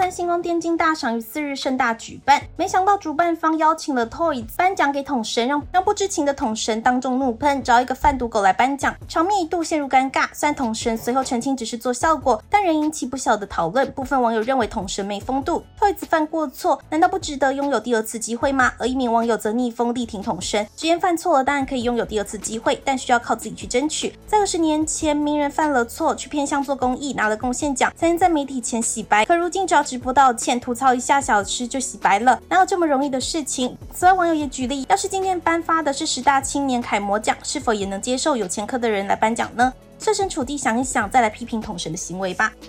三星光电竞大赏于四日盛大举办，没想到主办方邀请了 Toys 颁奖给统神，让让不知情的统神当众怒喷，找一个贩毒狗来颁奖，场面一度陷入尴尬。虽然统神随后澄清只是做效果，但仍引起不小的讨论。部分网友认为统神没风度，Toys 犯过错，难道不值得拥有第二次机会吗？而一名网友则逆风力挺统神，直言犯错了当然可以拥有第二次机会，但需要靠自己去争取。在二十年前，名人犯了错，去偏向做公益，拿了贡献奖，才能在媒体前洗白。可如今只要直播道歉、吐槽一下小吃就洗白了，哪有这么容易的事情？此外，网友也举例，要是今天颁发的是十大青年楷模奖，是否也能接受有前科的人来颁奖呢？设身处地想一想，再来批评统神的行为吧。